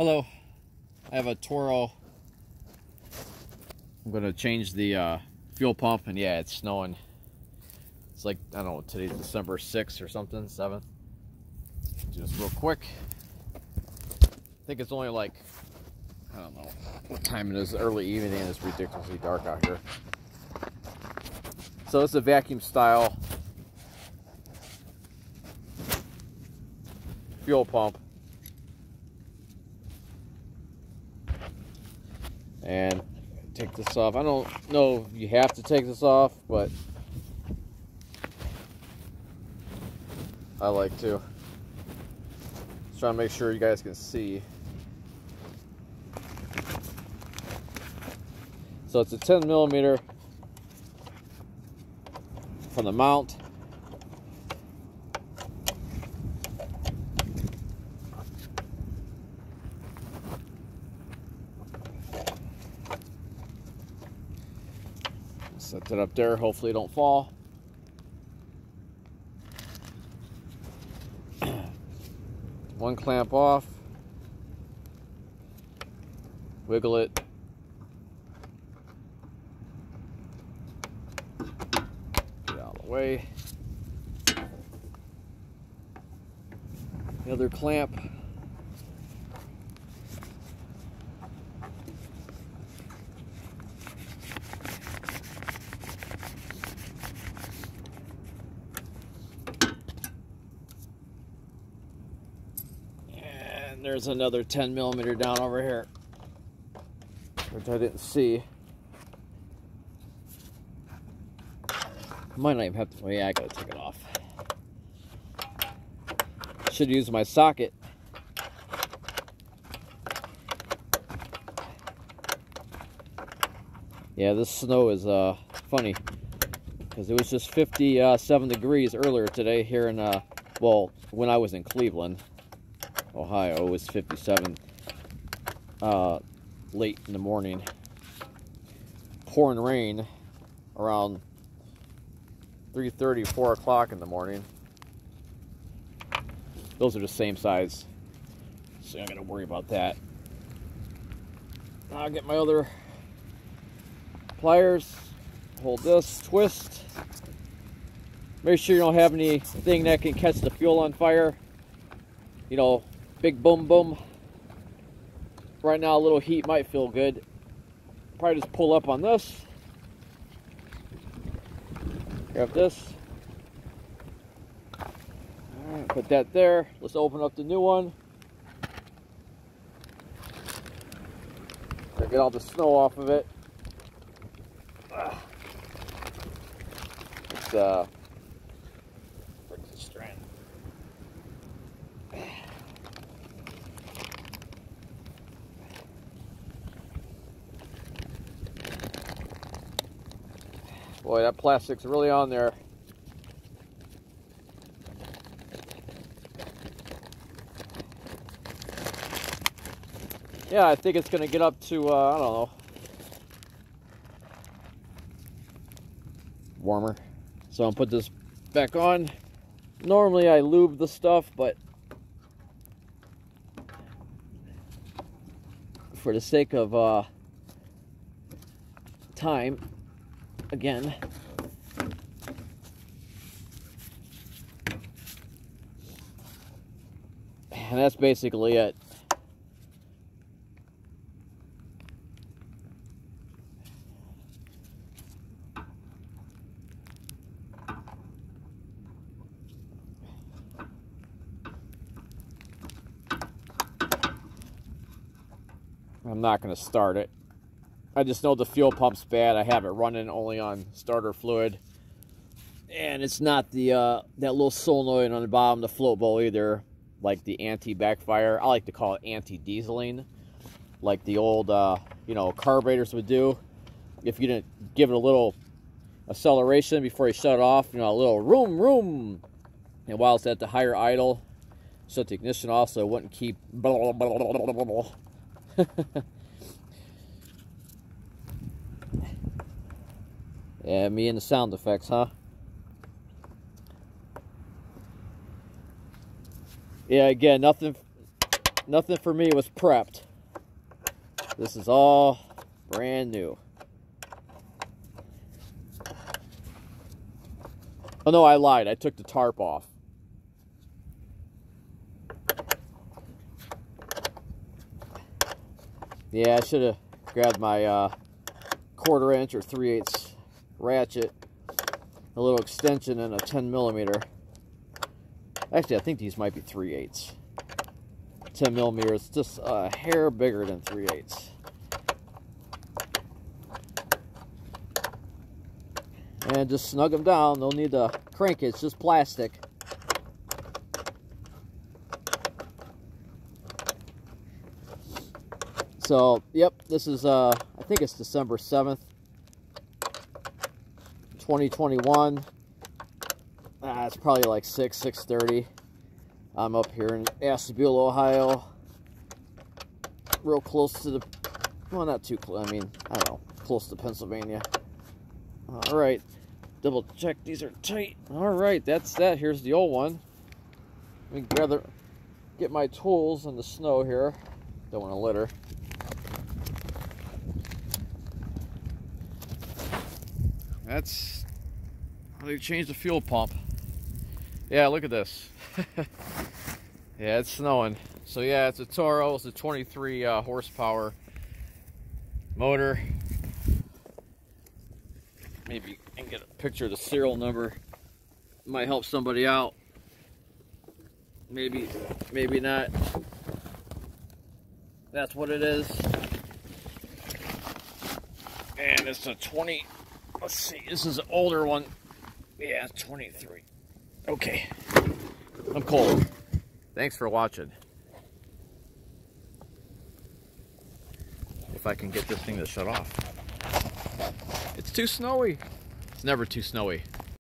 Hello, I have a Toro. I'm gonna change the uh, fuel pump, and yeah, it's snowing. It's like I don't know. Today's December 6th or something, 7th. Just real quick. I think it's only like I don't know what time it is. Early evening. It's ridiculously dark out here. So it's a vacuum style fuel pump. And take this off. I don't know you have to take this off, but I like to. Just trying to make sure you guys can see. So it's a 10 millimeter from the mount. Set that up there. Hopefully it don't fall. One clamp off. Wiggle it. Get out of the way. The other clamp. And there's another 10 millimeter down over here, which I didn't see. Might not even have to, well, yeah, I gotta take it off. Should use my socket. Yeah, this snow is uh, funny because it was just 57 degrees earlier today here in, uh, well, when I was in Cleveland. Ohio was 57 uh, late in the morning. Pouring rain around 3.30, 4 o'clock in the morning. Those are the same size. so I am going to worry about that. I'll get my other pliers. Hold this, twist. Make sure you don't have anything that can catch the fuel on fire. You know, Big boom boom. Right now, a little heat might feel good. Probably just pull up on this. Grab this. Alright, put that there. Let's open up the new one. Get all the snow off of it. It's uh Boy, that plastic's really on there. Yeah, I think it's going to get up to, uh, I don't know, warmer. So I'm put this back on. Normally I lube the stuff, but for the sake of uh, time, again. And that's basically it. I'm not going to start it. I just know the fuel pump's bad. I have it running only on starter fluid. And it's not the uh, that little solenoid on the bottom, the float bowl either, like the anti-backfire. I like to call it anti-dieseling, like the old, uh, you know, carburetors would do. If you didn't give it a little acceleration before you shut it off, you know, a little room, room. And while it's at the higher idle, shut the ignition off so it wouldn't keep blah, blah, blah, Yeah, me and the sound effects, huh? Yeah, again, nothing nothing for me was prepped. This is all brand new. Oh no, I lied. I took the tarp off. Yeah, I should have grabbed my uh, quarter inch or 3 eighths ratchet, a little extension, and a 10 millimeter. Actually, I think these might be 3 eighths. 10 millimeters, just a hair bigger than 3 eighths. And just snug them down. No need to crank it. It's just plastic. So, yep, this is, uh, I think it's December 7th, 2021. Ah, it's probably like 6, 6.30. I'm up here in Ashtabula, Ohio. Real close to the, well, not too close. I mean, I don't know, close to Pennsylvania. All right, double check these are tight. All right, that's that. Here's the old one. Let me gather, get my tools in the snow here. Don't want to litter. That's how they change the fuel pump. Yeah, look at this. yeah, it's snowing. So yeah, it's a Toro. It's a 23 uh, horsepower motor. Maybe I can get a picture of the serial number. Might help somebody out. Maybe, maybe not. That's what it is. And it's a 20, let's see, this is an older one. Yeah, 23. Okay. I'm cold. Thanks for watching. If I can get this thing to shut off. It's too snowy. It's never too snowy.